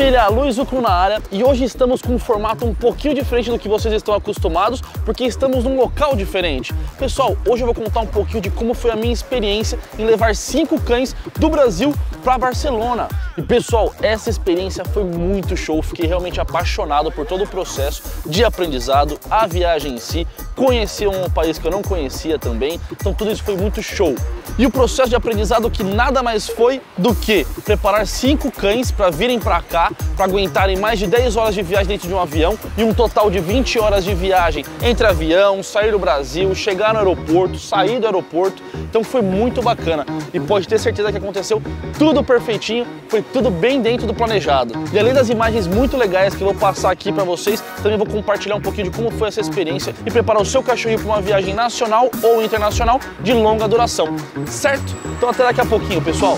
família, Luiz Ucro na área e hoje estamos com um formato um pouquinho diferente do que vocês estão acostumados porque estamos num local diferente. Pessoal, hoje eu vou contar um pouquinho de como foi a minha experiência em levar cinco cães do Brasil para Barcelona. E pessoal, essa experiência foi muito show, fiquei realmente apaixonado por todo o processo de aprendizado, a viagem em si, conheci um país que eu não conhecia também, então tudo isso foi muito show. E o processo de aprendizado que nada mais foi do que preparar cinco cães para virem para cá, para aguentarem mais de 10 horas de viagem dentro de um avião e um total de 20 horas de viagem entre avião, sair do Brasil, chegar no aeroporto, sair do aeroporto. Então foi muito bacana e pode ter certeza que aconteceu tudo perfeitinho, foi tudo bem dentro do planejado. E além das imagens muito legais que eu vou passar aqui para vocês, também vou compartilhar um pouquinho de como foi essa experiência e preparar o seu cachorrinho para uma viagem nacional ou internacional de longa duração certo? Então até daqui a pouquinho, pessoal.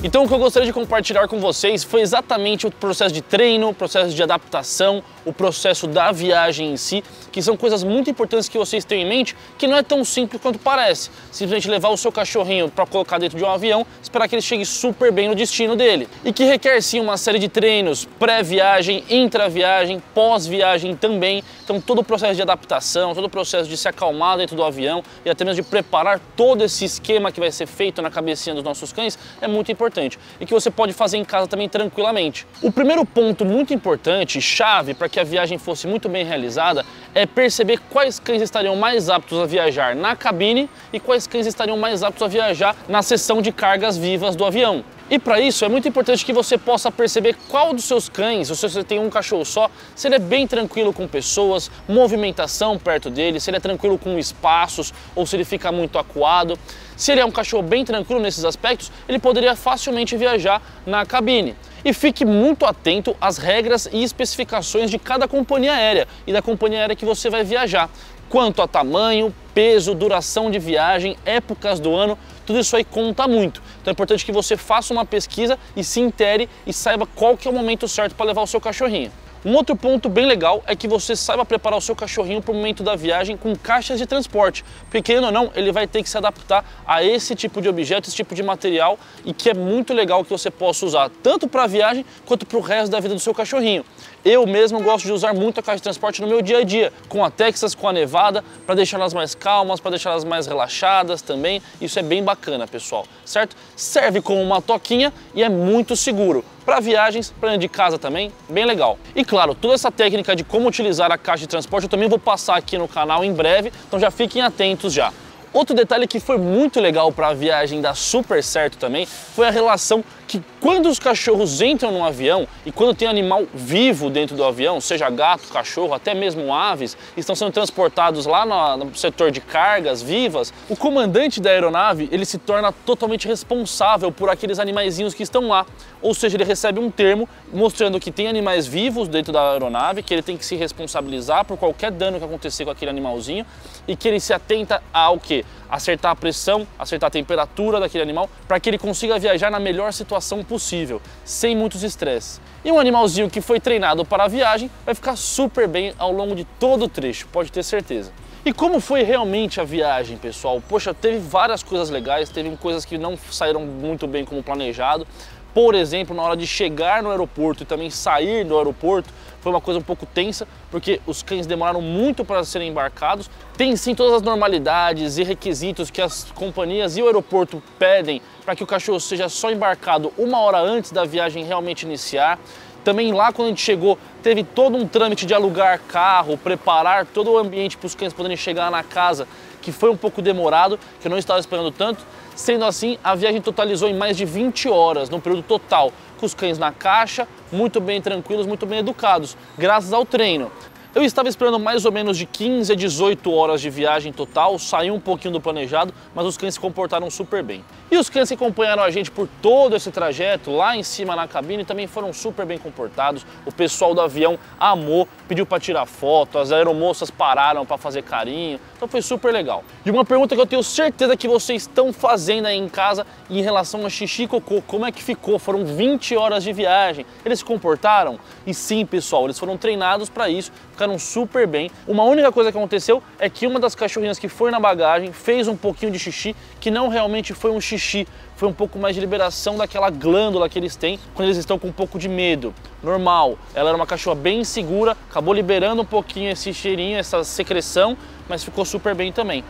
Então o que eu gostaria de compartilhar com vocês foi exatamente o processo de treino, o processo de adaptação, o processo da viagem em si, que são coisas muito importantes que vocês tenham em mente, que não é tão simples quanto parece. Simplesmente levar o seu cachorrinho para colocar dentro de um avião, esperar que ele chegue super bem no destino dele. E que requer sim uma série de treinos, pré-viagem, intra-viagem, pós-viagem também. Então todo o processo de adaptação, todo o processo de se acalmar dentro do avião e até mesmo de preparar todo esse esquema que vai ser feito na cabecinha dos nossos cães é muito importante. E que você pode fazer em casa também tranquilamente. O primeiro ponto muito importante, chave para que que a viagem fosse muito bem realizada é perceber quais cães estariam mais aptos a viajar na cabine e quais cães estariam mais aptos a viajar na seção de cargas vivas do avião. E para isso é muito importante que você possa perceber qual dos seus cães, ou se você tem um cachorro só, se ele é bem tranquilo com pessoas, movimentação perto dele, se ele é tranquilo com espaços ou se ele fica muito acuado. Se ele é um cachorro bem tranquilo nesses aspectos, ele poderia facilmente viajar na cabine. E fique muito atento às regras e especificações de cada companhia aérea e da companhia aérea que você vai viajar. Quanto a tamanho, peso, duração de viagem, épocas do ano, tudo isso aí conta muito. Então é importante que você faça uma pesquisa e se intere e saiba qual que é o momento certo para levar o seu cachorrinho. Um outro ponto bem legal é que você saiba preparar o seu cachorrinho para o momento da viagem com caixas de transporte, porque querendo ou não, ele vai ter que se adaptar a esse tipo de objeto, esse tipo de material e que é muito legal que você possa usar tanto para a viagem quanto para o resto da vida do seu cachorrinho. Eu mesmo gosto de usar muito a caixa de transporte no meu dia a dia, com a Texas, com a Nevada, para deixá-las mais calmas, para deixá-las mais relaxadas também. Isso é bem bacana, pessoal, certo? Serve como uma toquinha e é muito seguro para viagens, dentro de casa também, bem legal. E claro, toda essa técnica de como utilizar a caixa de transporte eu também vou passar aqui no canal em breve, então já fiquem atentos já. Outro detalhe que foi muito legal para a viagem dar super certo também foi a relação que quando os cachorros entram no avião e quando tem animal vivo dentro do avião, seja gato, cachorro, até mesmo aves, estão sendo transportados lá no, setor de cargas vivas, o comandante da aeronave ele se torna totalmente responsável por aqueles animaizinhos que estão lá. Ou seja, ele recebe um termo mostrando que tem animais vivos dentro da aeronave, que ele tem que se responsabilizar por qualquer dano que acontecer com aquele animalzinho e que ele se atenta ao que? Acertar a pressão, acertar a temperatura daquele animal para que ele consiga viajar na melhor situação possível, sem muitos estresses. E um animalzinho que foi treinado para a viagem vai ficar super bem ao longo de todo o trecho, pode ter certeza. E como foi realmente a viagem, pessoal? Poxa, teve várias coisas legais, teve coisas que não saíram muito bem como planejado, por exemplo, na hora de chegar no aeroporto e também sair do aeroporto, foi uma coisa um pouco tensa, porque os cães demoraram muito para serem embarcados. Tem sim todas as normalidades e requisitos que as companhias e o aeroporto pedem para que o cachorro seja só embarcado uma hora antes da viagem realmente iniciar. Também lá quando a gente chegou, teve todo um trâmite de alugar carro, preparar todo o ambiente para os cães poderem chegar na casa, que foi um pouco demorado, que eu não estava esperando tanto. Sendo assim, a viagem totalizou em mais de 20 horas no período total, com os cães na caixa, muito bem tranquilos, muito bem educados, graças ao treino. Eu estava esperando mais ou menos de 15 a 18 horas de viagem total, saiu um pouquinho do planejado, mas os cães se comportaram super bem. E os cães que acompanharam a gente por todo esse trajeto, lá em cima na cabine, também foram super bem comportados. O pessoal do avião amou, pediu para tirar foto, as aeromoças pararam para fazer carinho, então foi super legal. E uma pergunta que eu tenho certeza que vocês estão fazendo aí em casa em relação a xixi e cocô, como é que ficou? Foram 20 horas de viagem, eles se comportaram? E sim, pessoal, eles foram treinados para isso, ficaram super bem. Uma única coisa que aconteceu é que uma das cachorrinhas que foi na bagagem fez um pouquinho de xixi, que não realmente foi um xixi, foi um pouco mais de liberação daquela glândula que eles têm quando eles estão com um pouco de medo. Normal, ela era uma cachorra bem segura, acabou liberando um pouquinho esse cheirinho, essa secreção, mas ficou super bem também.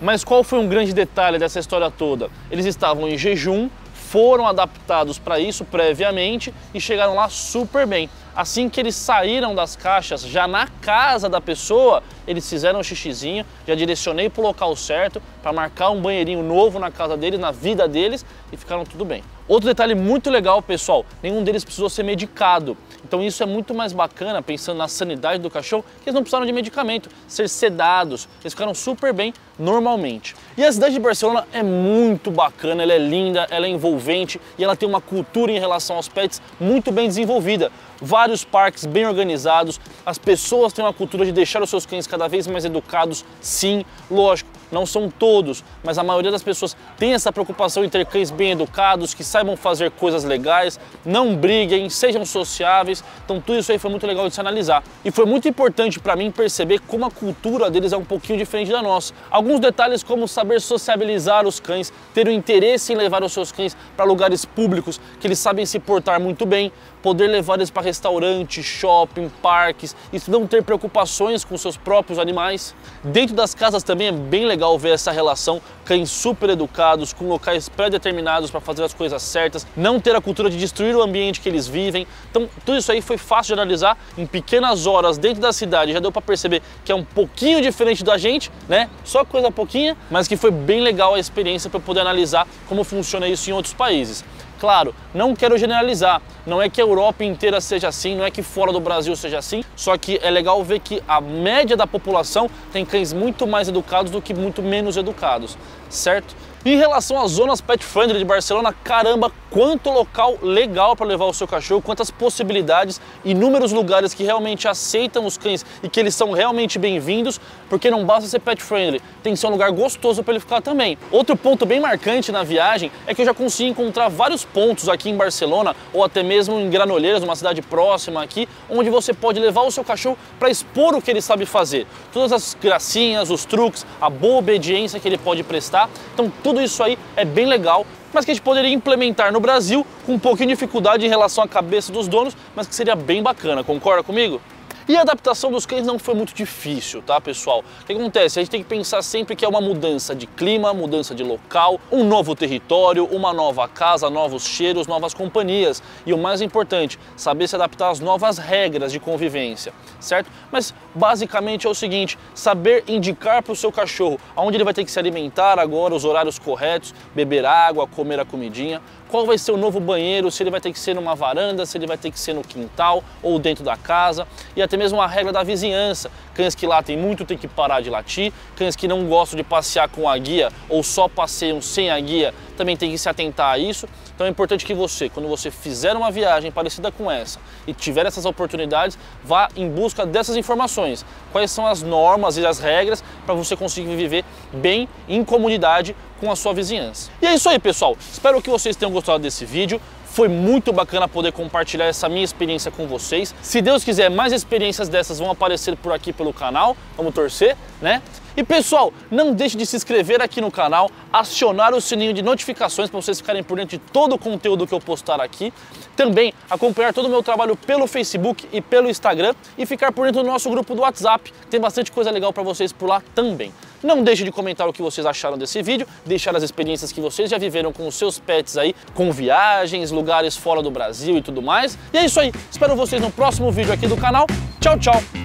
Mas qual foi um grande detalhe dessa história toda? Eles estavam em jejum, foram adaptados para isso previamente e chegaram lá super bem. Assim que eles saíram das caixas, já na casa da pessoa, eles fizeram um xixizinho, já direcionei para o local certo, para marcar um banheirinho novo na casa deles, na vida deles, e ficaram tudo bem. Outro detalhe muito legal, pessoal, nenhum deles precisou ser medicado. Então isso é muito mais bacana, pensando na sanidade do cachorro, que eles não precisaram de medicamento, ser sedados, eles ficaram super bem normalmente. E a cidade de Barcelona é muito bacana, ela é linda, ela é envolvente e ela tem uma cultura em relação aos pets muito bem desenvolvida vários parques bem organizados, as pessoas têm uma cultura de deixar os seus cães cada vez mais educados, sim, lógico, não são todos, mas a maioria das pessoas tem essa preocupação em ter cães bem educados, que saibam fazer coisas legais, não briguem, sejam sociáveis. Então tudo isso aí foi muito legal de se analisar. E foi muito importante para mim perceber como a cultura deles é um pouquinho diferente da nossa. Alguns detalhes como saber sociabilizar os cães, ter o interesse em levar os seus cães para lugares públicos, que eles sabem se portar muito bem, poder levar eles para restaurantes, shopping, parques, e não ter preocupações com seus próprios animais. Dentro das casas também é bem legal ver essa relação, cães super educados, com locais pré-determinados para fazer as coisas certas, não ter a cultura de destruir o ambiente que eles vivem. Então, tudo isso aí foi fácil de analisar em pequenas horas dentro da cidade. Já deu para perceber que é um pouquinho diferente da gente, né? Só coisa pouquinha, mas que foi bem legal a experiência para poder analisar como funciona isso em outros países. Claro, não quero generalizar, não é que a Europa inteira seja assim, não é que fora do Brasil seja assim, só que é legal ver que a média da população tem cães muito mais educados do que muito menos educados, certo? Em relação às zonas pet friendly de Barcelona, caramba, quanto local legal para levar o seu cachorro, quantas possibilidades, inúmeros lugares que realmente aceitam os cães e que eles são realmente bem-vindos, porque não basta ser pet friendly, tem que ser um lugar gostoso para ele ficar também. Outro ponto bem marcante na viagem é que eu já consegui encontrar vários pontos aqui em Barcelona ou até mesmo em Granollers, uma cidade próxima aqui, onde você pode levar o seu cachorro para expor o que ele sabe fazer. Todas as gracinhas, os truques, a boa obediência que ele pode prestar. Então, tudo isso aí é bem legal, mas que a gente poderia implementar no Brasil com um pouquinho de dificuldade em relação à cabeça dos donos, mas que seria bem bacana, concorda comigo? E a adaptação dos cães não foi muito difícil, tá pessoal? O que acontece? A gente tem que pensar sempre que é uma mudança de clima, mudança de local, um novo território, uma nova casa, novos cheiros, novas companhias. E o mais importante, saber se adaptar às novas regras de convivência, certo? Mas basicamente é o seguinte, saber indicar para o seu cachorro aonde ele vai ter que se alimentar agora, os horários corretos, beber água, comer a comidinha, qual vai ser o novo banheiro, se ele vai ter que ser numa varanda, se ele vai ter que ser no quintal ou dentro da casa, e até mesmo a regra da vizinhança. Cães que latem muito têm que parar de latir, cães que não gostam de passear com a guia ou só passeiam sem a guia também tem que se atentar a isso. Então é importante que você, quando você fizer uma viagem parecida com essa e tiver essas oportunidades, vá em busca dessas informações. Quais são as normas e as regras para você conseguir viver bem em comunidade com a sua vizinhança. E é isso aí, pessoal. Espero que vocês tenham gostado desse vídeo. Foi muito bacana poder compartilhar essa minha experiência com vocês. Se Deus quiser, mais experiências dessas vão aparecer por aqui pelo canal. Vamos torcer, né? E pessoal, não deixe de se inscrever aqui no canal, acionar o sininho de notificações para vocês ficarem por dentro de todo o conteúdo que eu postar aqui. Também acompanhar todo o meu trabalho pelo Facebook e pelo Instagram e ficar por dentro do nosso grupo do WhatsApp. Tem bastante coisa legal para vocês por lá também. Não deixe de comentar o que vocês acharam desse vídeo, deixar as experiências que vocês já viveram com os seus pets aí, com viagens, lugares fora do Brasil e tudo mais. E é isso aí, espero vocês no próximo vídeo aqui do canal. Tchau, tchau!